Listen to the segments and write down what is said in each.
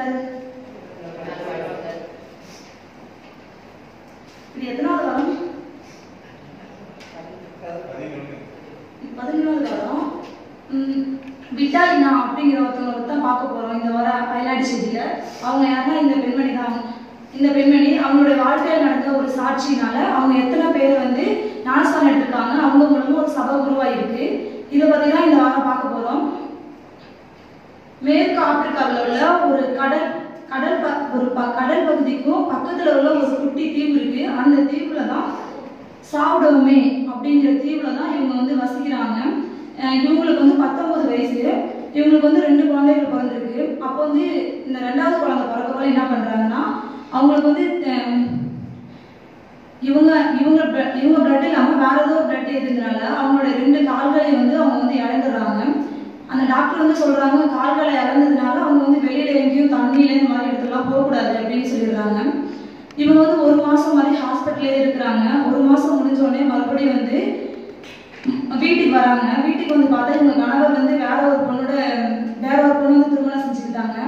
யாரு? இது எத்தனாவது வாரம்? பதினொன்றாவது வாரம். விட்டாலினா அப்படிங்கிற ஒருத்தவங்க தான் பார்க்க போறோம் இந்த வர அயலாடி செய்தியில. அவங்க யாருன்னா இந்த பெண்மணி தான். இந்த பெண்மணி அவங்களுடைய வாழ்க்கையில் நடந்த ஒரு சாட்சியினால அவங்க எத்தனை பேர் வந்து ஞானஸ்தானம் எடுத்திருக்காங்க அவங்க மூலமா ஒரு சபை உருவாயிருக்கு இதை பத்தி தான் இந்த வாரம் பார்க்க போறோம் மேற்கு ஆப்பிரிக்காவில் உள்ள ஒரு கடல் கடல் ப- ஒரு ப- கடல் பகுதிக்கும் பக்கத்தில் உள்ள ஒரு குட்டி தீவு இருக்கு. அந்த தீவுல தான் சாவுடவுமே அப்படிங்கிற தீவுல தான் இவங்க வந்து வசிக்கிறாங்க. இவங்களுக்கு வந்து பத்தொன்பது வயசு. இவங்களுக்கு வந்து ரெண்டு குழந்தைகள் பிறந்திருக்கு. அப்போ வந்து இந்த ரெண்டாவது குழந்தை பிறக்கவங்க என்ன பண்றாங்கன்னா அவங்களுக்கு வந்து இவங்க இவங்க இவங்க பிளட் இல்லாமல் வேற ஏதோ பிளட் இருந்ததுனால அவங்களோட ரெண்டு கால்களை வந்து அவங்க வந்து இழந்துடுறாங்க. அந்த டாக்டர் வந்து சொல்றாங்க கால்களை இறந்ததுனால அவங்க வந்து வெளியில எங்கேயும் தண்ணியில இந்த மாதிரி இடத்துலாம் போகக்கூடாது அப்படின்னு சொல்லிடுறாங்க. இவங்க வந்து ஒரு மாசம் மாதிரி ஹாஸ்பிட்டலே இருக்கிறாங்க. ஒரு மாசம் முடிஞ்ச உடனே மறுபடியும் வந்து வீட்டுக்கு வராங்க. வீட்டுக்கு வந்து பார்த்தா இவங்க கணவர் வந்து வேற ஒரு பொண்ணோட வேற ஒரு பொண்ணு வந்து திருமணம் செஞ்சுக்கிட்டாங்க.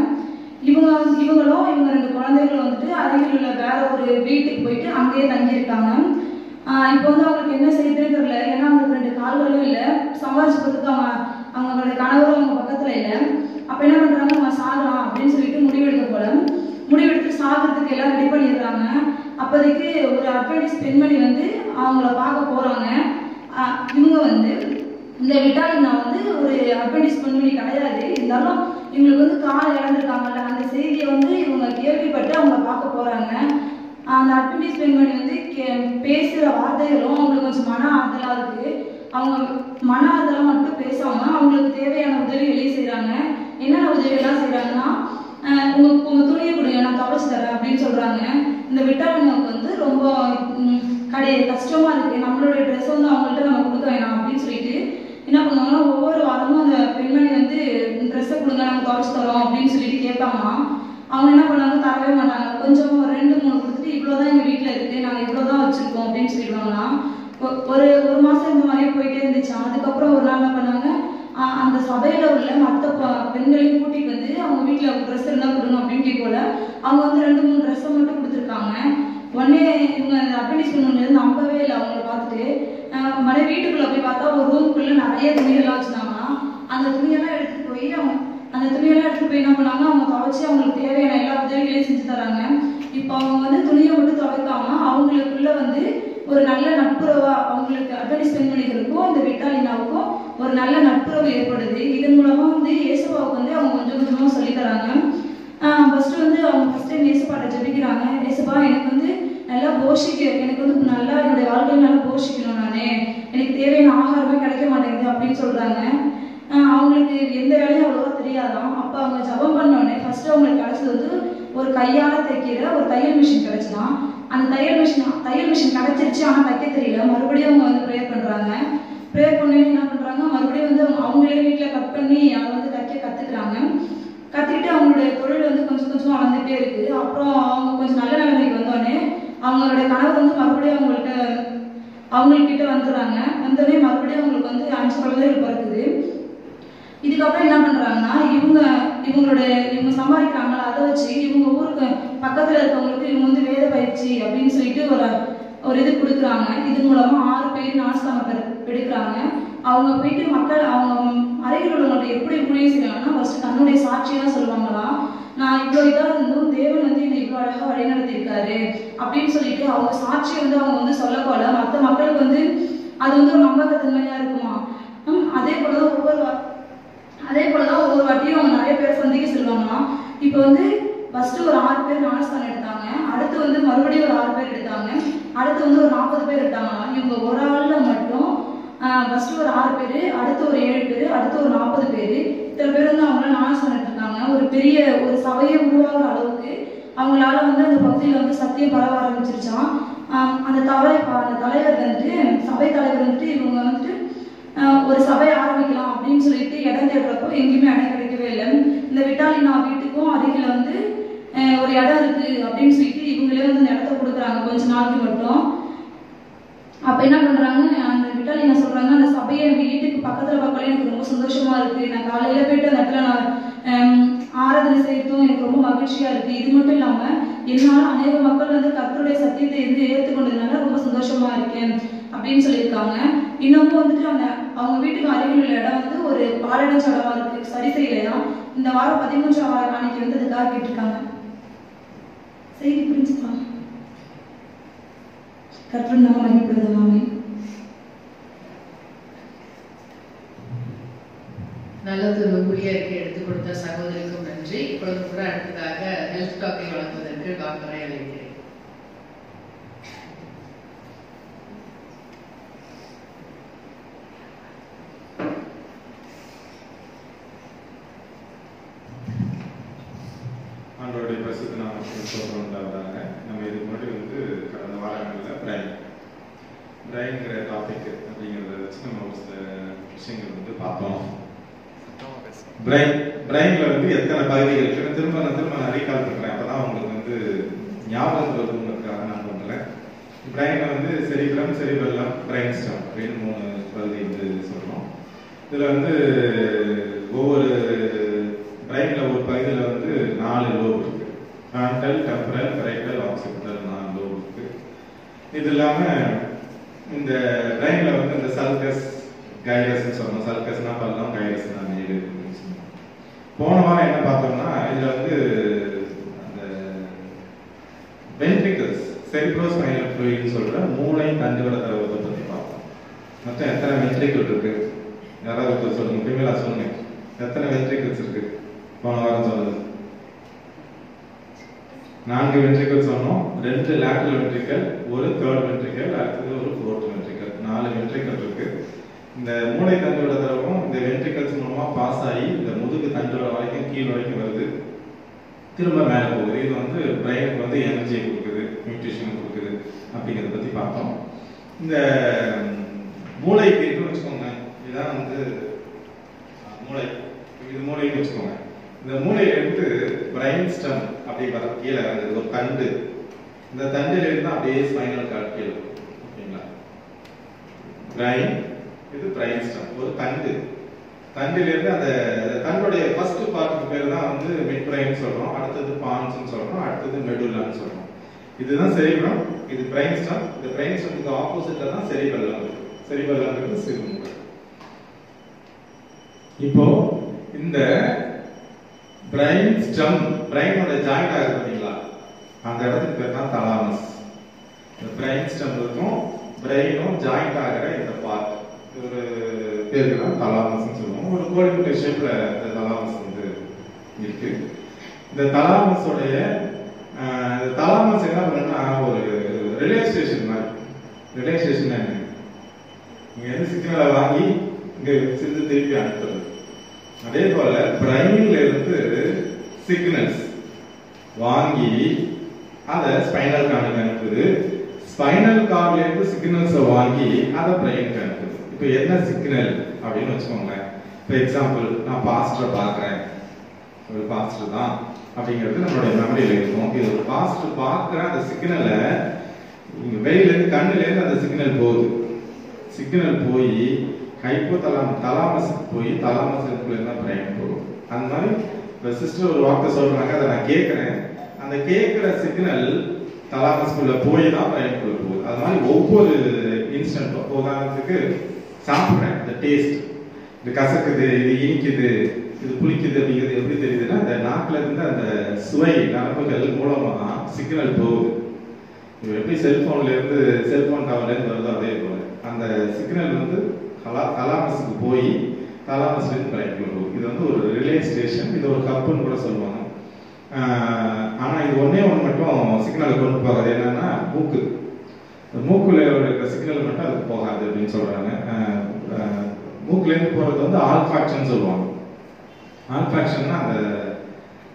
இவங்க வந்து- இவங்களும் இவங்க ரெண்டு குழந்தைகளும் வந்துட்டு அருகில் உள்ள வேற ஒரு வீட்டுக்கு போயிட்டு அங்கேயே தங்கியிருக்காங்க. இப்போ வந்து அவங்களுக்கு என்ன செய்யறதுன்னு தெரியல. ஏன்னா அவங்களுக்கு ரெண்டு கால்களும் இல்லை. சம்பாரிச்சுக்கிறதுக்கு அவங்க அவங்களுடைய கணவரும் அவங்க பக்கத்துல இல்லை. அப்ப என்ன பண்றாங்க? நம்ம சாகலாம் அப்படின்னு சொல்லிட்டு முடிவெடுக்க போல. முடிவெடுத்து சாகிறதுக்கு எல்லாம் ரெடி பண்ணிடுறாங்க. அப்போதைக்கு ஒரு அட்வர்டைஸ் பெண்மணி வந்து அவங்கள பார்க்க போறாங்க. இவங்க வந்து இந்த விட்டாலினா வந்து ஒரு அட்வர்டைஸ் பெண்மணி கிடையாது. இருந்தாலும் இவங்களுக்கு வந்து கால் இழந்திருக்காங்கல்ல. அந்த செய்தியை வந்து இவங்க கேள்விப்பட்டு அவங்க பார்க்க போறாங்க. அந்த அட்வர்டைஸ் பெண்மணி வந்து கே- பேசுகிற வார்த்தைகளும் அவங்களுக்கு கொஞ்சம் மன ஆதரவாக இருக்குது அவங்க மன அதெல்லாம் மட்டும் பேசாம அவங்களுக்கு தேவையான உதவிகளையும் செய்யறாங்க என்னென்ன உதவிகள்லாம் எல்லாம் ஆஹ் உங்க உங்க துணியை கொடுங்க நான் துவைச்சு தரேன் அப்படின்னு சொல்றாங்க. இந்த விட்டாலினாவுக்கு வந்து ரொம்ப ம், கடை கஷ்டமா இருக்கு. நம்மளோட ட்ரெஸ் வந்து அவங்கள்ட்ட நம்ம கொடுக்க வேணாம் அப்படின்னு சொல்லிட்டு என்ன பண்ணுவாங்கன்னா ஒவ்வொரு வாரமும் அந்த பெண்மணி வந்து ட்ரெஸ்ஸை கொடுங்க நாங்கள் துவைச்சு தரோம் அப்படின்னு சொல்லிட்டு கேட்பாங்களாம் அவங்க என்ன பண்ணாங்க தரவே மாட்டாங்க. கொஞ்சம் ரெண்டு மூணு கொடுத்துட்டு இவ்வளோதான் எங்கள் வீட்டில் இருக்கு நாங்கள் இவ்வளோதான் வச்சிருக்கோம் அப்படின்னு சொல்லிடுவாங்களாம். ஒரு ஒரு மாசம் இந்த மாதிரியே போயிட்டே இருந்துச்சு. அதுக்கப்புறம் ஒரு நாள் என்ன பண்ணாங்க? அந்த சபையில உள்ள மற்ற பெண்களையும் கூட்டிட்டு வந்து அவங்க வீட்டில் ட்ரெஸ் இருந்தா கொடுங்க அப்படின்னு கேட்கல அவங்க வந்து ரெண்டு மூணு ட்ரெஸ்ஸை மட்டும் கொடுத்துருக்காங்க. உடனே இவங்க அந்த அட்வர்டைஸ்மெண்ட் நம்பவே இல்லை அவங்கள பார்த்துட்டு. ஆஹ் மறுபடியும் வீட்டுக்குள்ள போய் பார்த்தா ஒரு ரூமுக்குள்ள நிறைய துணிகள்லாம் வச்சிருந்தாங்களாம். அந்த துணியெல்லாம் எடுத்துட்டு போய் அவங்க அந்த துணியெல்லாம் எடுத்துட்டு போய் என்ன பண்ணாங்க? அவங்க துவைச்சு அவங்களுக்கு தேவையான எல்லா உதவிகளையும் செஞ்சு தராங்க. இப்போ அவங்க வந்து துணியை மட்டும் துவைக்காம அவங்களுக்குள்ள வந்து ஒரு நல்ல நட்புறவா அவங்களுக்கு அட்வர்டைஸ் பண்ணிக்கிறதுக்கும் இந்த விட்டாலினாவுக்கும் ஒரு நல்ல நட்புறவு ஏற்படுது. இதன் மூலமா வந்து இயேசுபாவுக்கு வந்து அவங்க கொஞ்சம் கொஞ்சமா சொல்லித்தராங்க. ஃபர்ஸ்ட் வந்து அவங்க ஃபர்ஸ்ட் டைம் இயேசுப்பாட்ட ஜபிக்கிறாங்க. இயேசுபா எனக்கு வந்து நல்லா போஷிக்க. எனக்கு வந்து நல்லா என்னுடைய வாழ்க்கையில நல்லா போஷிக்கணும் நானே. எனக்கு தேவையான ஆகாரமே கிடைக்க மாட்டேங்குது அப்படின்னு சொல்றாங்க. அவங்களுக்கு எந்த வேலையும் அவ்வளோவா தெரியாதான். அப்போ அவங்க ஜெபம் பண்ணோடனே ஃபர்ஸ்ட் அவங்களுக்கு கிடைச்சது வந்து ஒரு கையால தைக்கிற ஒரு தையல் மிஷின் கிடைச்சுதான். அந்த தையல் மிஷின் தையல் மிஷின் கிடைச்சிருச்சு ஆனால் தைக்க தெரியல. மறுபடியும் அவங்க வந்து ப்ரேயர் பண்ணுறாங்க ப்ரேயர் பண்ணி என்ன பண்ணுறாங்க மறுபடியும் வந்து அவங்க- அவங்களே வீட்டில் கட் பண்ணி அதை வந்து தைக்க கற்றுக்குறாங்க கற்றுக்கிட்டு அவங்களுடைய தொழில் வந்து கொஞ்சம் கொஞ்சமாக வளர்ந்துட்டே இருக்குது அப்புறம் அவங்க கொஞ்சம் நல்ல நிலைமைக்கு வந்தோடனே அவங்களுடைய கனவு வந்து மறுபடியும் அவங்கள்ட்ட அவங்கக்கிட்ட வந்துடுறாங்க. வந்தோடனே மறுபடியும் அவங்களுக்கு வந்து அஞ்சு குழந்தைகள் பிறக்குது. இதுக்கப்புறம் என்ன பண்ணுறாங்கன்னா இவங்க இவங்களோட இவங்க சம்பாதிக்கிறாங்களா? அதை வச்சு இவங்க ஊருக்கு பக்கத்துல இருக்கவங்களுக்கு இவங்க வந்து வேத பயிற்சி அப்படின்னு சொல்லிட்டு ஒரு ஒரு இது கொடுக்குறாங்க. இது மூலமா ஆறு பேர் நாஸ்தானம் எடுக்கிறாங்க. அவங்க போயிட்டு மக்கள் அவங்க அருகில் உள்ளவங்கள்ட்ட எப்படி புரிய செய்யறாங்கன்னா ஃபர்ஸ்ட் தன்னுடைய சாட்சியா சொல்லுவாங்களா? நான் இவ்வளோ இதாக இருந்தும் தேவன் வந்து என்னை இவ்வளோ அழகாக வழிநடத்தியிருக்காரு அப்படின்னு சொல்லிட்டு அவங்க சாட்சியை வந்து அவங்க வந்து சொல்லப்போல மற்ற மக்களுக்கு வந்து அது வந்து ஒரு நம்பகத்தன்மையாக இருக்குமா? அதே போல தான் ஒவ்வொரு அதே போல தான் ஒவ்வொரு வாட்டியும் அவங்க நிறைய பேர் சந்திக்க சொல்லுவாங்கன்னா இப்போ வந்து ஃபர்ஸ்ட் ஒரு ஆறு பேர் ஞானஸ்தானம் எடுத்தாங்க. அடுத்து வந்து மறுபடியும் ஒரு ஆறு பேர் எடுத்தாங்க. அடுத்து வந்து ஒரு நாற்பது பேர் எடுத்தாங்களாம். இவங்க ஒரு ஆள்ல மட்டும் ஃபர்ஸ்ட் ஒரு ஆறு பேர் அடுத்து ஒரு ஏழு பேர் அடுத்து ஒரு நாற்பது பேர். இத்தனை பேர் வந்து அவங்களாம் ஞானஸ்தானம் எடுத்திருக்காங்க. ஒரு பெரிய ஒரு சபையை உருவாகிற அளவுக்கு அவங்களால வந்து அந்த பகுதியில் வந்து சத்தியம் பரவ ஆரம்பிச்சிருச்சான் அந்த தலை அந்த தலைவர் வந்துட்டு சபை தலைவர் வந்துட்டு இவங்க வந்துட்டு ஒரு சபை ஆரம்பிக்கலாம் அப்படின்னு சொல்லிட்டு இடம் தேடுறப்போ எங்கேயுமே இடம் கிடைக்கவே இல்லை. இந்த விட்டாலினா வீட்டுக்கும் அருகில் வந்து ஒரு இடம் இருக்கு அப்படின்னு சொல்லிட்டு இவங்களே வந்து இந்த இடத்த கொடுக்குறாங்க கொஞ்ச நாளைக்கு மட்டும். அப்ப என்ன பண்றாங்க? அந்த விட்டாலினா சொல்றாங்க அந்த சபையை என் வீட்டுக்கு பக்கத்துல பக்கத்துல எனக்கு ரொம்ப சந்தோஷமா இருக்கு. நான் காலையில போயிட்டு அந்த இடத்துல நான் ஆராதனை செய்யறதும் எனக்கு ரொம்ப மகிழ்ச்சியா இருக்கு. இது மட்டும் இல்லாம என்னால அநேக மக்கள் வந்து கத்தருடைய சத்தியத்தை எந்த ஏற்றுக்கொண்டதுனால ரொம்ப சந்தோஷமா இருக்கேன் அப்படின்னு சொல்லியிருக்காங்க. இன்னமும் வந்துட்டு அந்த அவங்க வீட்டுக்கு அருகில் உள்ள இடம் வந்து ஒரு பாலடைஞ்ச இடமா இருக்கு. சரி செய்யலாம் இந்த வாரம் பதிமூன்றாம் வாரம் அன்னைக்கு வந்து அதுக்காக கேட்டிருக்காங்க. செய்தி புரிஞ்சுக்கலாம் கர்த்தர் நம்ம மாமி. நல்லது ஒரு அறிக்கை எடுத்துக் கொடுத்த சகோதரிக்கும் நன்றி. இப்பொழுது கூட அடுத்ததாக ஹெல்த் டாக்கை வழங்குவதற்கு டாக்டரை அழைக்கிறேன். ஸ்தோத்திரம் உண்டாவதாக நம்ம இதுக்கு முன்னாடி வந்து கடந்த வாரங்களில் பிரைன் பிரைன்ங்கிற டாபிக் அப்படிங்கிறத வச்சு நம்ம ஒரு சில விஷயங்கள் வந்து பார்த்தோம் பிரைன் பிரைன்ல வந்து எத்தனை பகுதிகள் இருக்குன்னு திரும்ப நான் திரும்ப நான் ரீகால் பண்றேன். அப்பதான் உங்களுக்கு வந்து ஞாபகம் வருதுங்கிறதுக்காக நான் பண்றேன். பிரைன்ல வந்து செரிபிரம் செரிபெல்லம் பிரைன் ஸ்டம் அப்படின்னு மூணு பகுதி வந்து சொல்றோம். இதுல வந்து ஒவ்வொரு பிரைன்ல ஒரு பகுதியில் வந்து நாலு லோப் இருக்கு டெம்பரல் பெரைட்டல் ஆக்சிபிட்டல் நாலு இருக்கு. இது இல்லாம இந்த பிரைன்ல வந்து இந்த சல்கஸ் கைரஸ் சொல்லணும் சல்கஸ்னா பல்லம் கைரஸ்னா நீரு அப்படின்னு போன வாரம் என்ன பார்த்தோம்னா இதுல வந்து அந்த வென்ட்ரிகல்ஸ் செரிப்ரோஸ்பைனல் ஃப்ளூயிட்னு சொல்ற மூளை தண்டுவட தரவத்தை பத்தி பார்த்தோம். மொத்தம் எத்தனை வென்ட்ரிக்கல் இருக்கு? யாராவது சொல்லுங்க. ஃபீமேலா சொல்லுங்க. எத்தனை வென்ட்ரிகல்ஸ் இருக்கு? போன வாரம் சொன்னது. நான்கு வென்ட்ரிக்கல் சொன்னோம். ரெண்டு லேட்டரல் வென்ட்ரிக்கல் ஒரு தேர்ட் வென்ட்ரிக்கல் அடுத்தது ஒரு ஃபோர்த் வென்ட்ரிக்கல் நாலு வென்ட்ரிக்கல் இருக்கு. இந்த மூளை தண்டோட திரவம் இந்த வென்ட்ரிக்கல்ஸ் மூலமா பாஸ் ஆகி இந்த முதுகு தண்டோட வரைக்கும் கீழ் வரைக்கும் வருது. திரும்ப மேலே போகுது. இது வந்து பிரெயினுக்கு வந்து எனர்ஜியை கொடுக்குது. நியூட்ரிஷன் கொடுக்குது. அப்படிங்கிறத பத்தி பார்த்தோம். இந்த மூளை இருக்குன்னு வச்சுக்கோங்க. இதுதான் வந்து மூளை. இது மூளைன்னு வச்சுக்கோங்க. இந்த மூளையில எடுத்து பிரைன் ஸ்டம் அப்படி வர கீழே இறங்குது. ஒரு தண்டு. இந்த தண்டில் இருந்து அப்படியே ஸ்பைனல் கார்டு கீழே ஓகேங்களா? பிரைன் இது பிரைன் ஸ்டம் ஒரு தண்டு. தண்டிலிருந்து அந்த தண்டுடைய ஃபர்ஸ்ட் பார்ட்டுக்கு பேர் தான் வந்து மிட் பிரைன் சொல்றோம். அடுத்தது பான்ஸ்னு சொல்றோம். அடுத்தது மெடுலான்னு சொல்றோம். இதுதான் செரிபிரம் இது பிரைன் ஸ்டம் இந்த பிரைன் ஸ்டம்க்கு ஆப்போசிட்ல தான் செரிபெல்லம் இருக்கு செரிபெல்லம்ங்கிறது சிறுமுகை இப்போ இந்த பிரைன் ஸ்டம் பிரெயினோட ஜாயிண்ட் ஆகுது பார்த்தீங்களா? அந்த இடத்துக்கு பேர் தான் தலாமஸ் இந்த பிரெயின் ஸ்டம் இருக்கும் பிரெயினும் ஜாயிண்ட் ஆகிற இந்த பார்ட் ஒரு பேருக்கு தான் தலாமஸ்னு சொல்லுவோம். ஒரு கோழிமுட்டை ஷேப்பில் இந்த தலாமஸ் வந்து இருக்கு. இந்த தலாமஸோடைய இந்த தலாமஸ் என்ன பண்ணுன்னா ஒரு ரிலே ஸ்டேஷன் மாதிரி. ரிலே ஸ்டேஷன் என்ன? இங்கே வந்து சிக்னலை வாங்கி இங்கே சிந்து திருப்பி அனுப்புறது. அதே போல பிரைன்ல இருந்து சிக்னல்ஸ் வாங்கி அதை ஸ்பைனல் கார்டுக்கு அனுப்புது. ஸ்பைனல் கார்ட்ல சிக்னல்ஸை வாங்கி அதை பிரெயினுக்கு அனுப்புது. இப்போ என்ன சிக்னல் அப்படின்னு வச்சுக்கோங்களேன். இப்போ எக்ஸாம்பிள் நான் பாஸ்டர் பார்க்குறேன். ஒரு பாஸ்டர் தான். அப்படிங்கிறது நம்மளுடைய மெமரியில இருக்கும். இது ஒரு பாஸ்டர் பார்க்குற அந்த சிக்னலை வெளியில இருந்து கண்ணுல இருந்து அந்த சிக்னல் போகுது. சிக்னல் போய் ஹைப்போ தலாம் தலாமஸுக்கு போய் தலாமஸுக்குள்ள இருந்தா பிரெயின் போகும். அந்த மாதிரி சிஸ்டர் ஒரு வார்த்தை சொல்றாங்க அதை நான் கேட்குறேன். அந்த கேட்குற சிக்னல் தலாமஸ்குள்ள போய் தான் பிரெயின்குள்ள போகுது. அது மாதிரி ஒவ்வொரு இன்ஸ்டன்ட்டும் உதாரணத்துக்கு சாப்பிட்றேன் இந்த டேஸ்ட் இது கசக்குது இது இனிக்குது இது புளிக்குது அப்படிங்கிறது எப்படி தெரியுதுன்னா அந்த நாக்கில் இருந்து அந்த சுவை நரம்புகள் தான் சிக்னல் போகுது. இப்போ எப்படி செல்ஃபோன்லேருந்து செல்ஃபோன் செல்போன் டவர்ல வருதோ அதே போல. அந்த சிக்னல் வந்து கலா தலாமஸுக்கு போய் தாலாமஸ்லின் இருந்து இது வந்து ஒரு ரிலே ஸ்டேஷன் இது ஒரு கப்புன்னு கூட சொல்லுவாங்க. ஆனால் இது ஒன்றே ஒன்று மட்டும் சிக்னலை கொண்டு போகாது. என்னன்னா மூக்கு. இந்த இருக்கிற சிக்னல் மட்டும் அதுக்கு போகாது அப்படின்னு சொல்கிறாங்க மூக்குலேருந்து போகிறது வந்து ஆல்ஃபாக்ஷன் சொல்லுவாங்க. ஆல்ஃபாக்ஷன்னா அந்த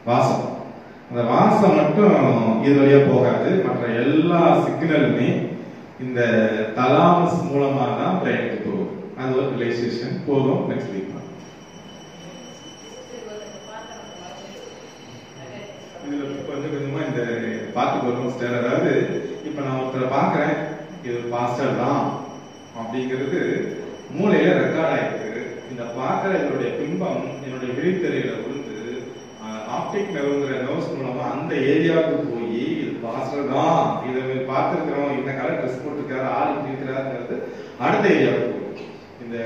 வாசம். அந்த வாசம் மட்டும் இது வழியாக போகாது. மற்ற எல்லா சிக்னலுமே இந்த தலாமஸ் மூலமாக தான் பிரெயினுக்கு போகும் அது ஒரு ரிலேஷன் போதும் நெக்ஸ்ட் வீக் இதில் கொஞ்சம் கொஞ்சமாக இந்த பார்த்து போகிறோம் ஸ்டைல் அதாவது இப்போ நான் ஒருத்தரை பார்க்குறேன். இது பாஸ்டர் தான் அப்படிங்கிறது மூளையில் ரெக்கார்ட் ஆகிருக்கு இந்த பார்க்குற என்னுடைய பிம்பம் என்னுடைய விழித்திரையில விழுந்து ஆப்டிக் நர்வுங்கிற நர்வ்ஸ் மூலமாக அந்த ஏரியாவுக்கு போய் இது பாஸ்டர் தான். இதை பார்த்துருக்குறோம். இந்த கலர் ட்ரெஸ் போட்டிருக்காரு ஆள் இப்படி இருக்கிறாருங்கிறது அடுத்த ஏரியாவுக்கு இந்த